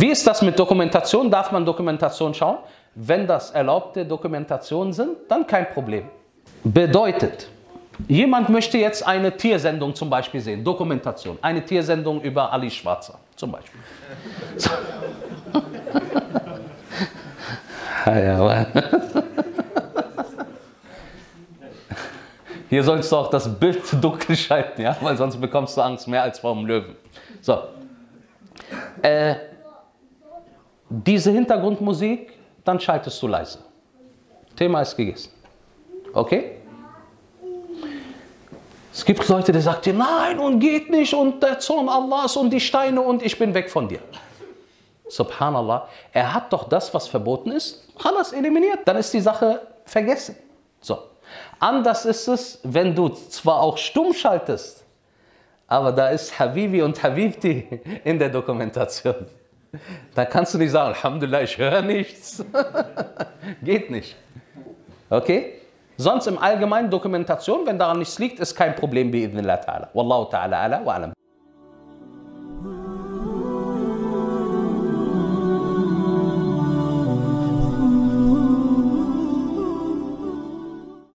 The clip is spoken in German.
Wie ist das mit Dokumentation? Darf man Dokumentation schauen? Wenn das erlaubte Dokumentationen sind, dann kein Problem. Bedeutet, jemand möchte jetzt eine Tiersendung zum Beispiel sehen, Dokumentation, eine Tiersendung über Ali Schwarzer zum Beispiel. So. Hier sollst du auch das Bild dunkel schalten, ja? weil sonst bekommst du Angst mehr als vor dem Löwen. So. Äh, diese Hintergrundmusik, dann schaltest du leise. Thema ist gegessen. Okay? Es gibt Leute, die sagen dir, nein und geht nicht und der Zorn Allahs und die Steine und ich bin weg von dir. Subhanallah, er hat doch das, was verboten ist, alles eliminiert. Dann ist die Sache vergessen. So. Anders ist es, wenn du zwar auch stumm schaltest, aber da ist Habibi und Habibti in der Dokumentation. Da kannst du nicht sagen, Alhamdulillah, ich höre nichts. Geht nicht. Okay? Sonst im Allgemeinen Dokumentation, wenn daran nichts liegt, ist kein Problem, bi ta'ala. Wallahu ta'ala ala wa alam.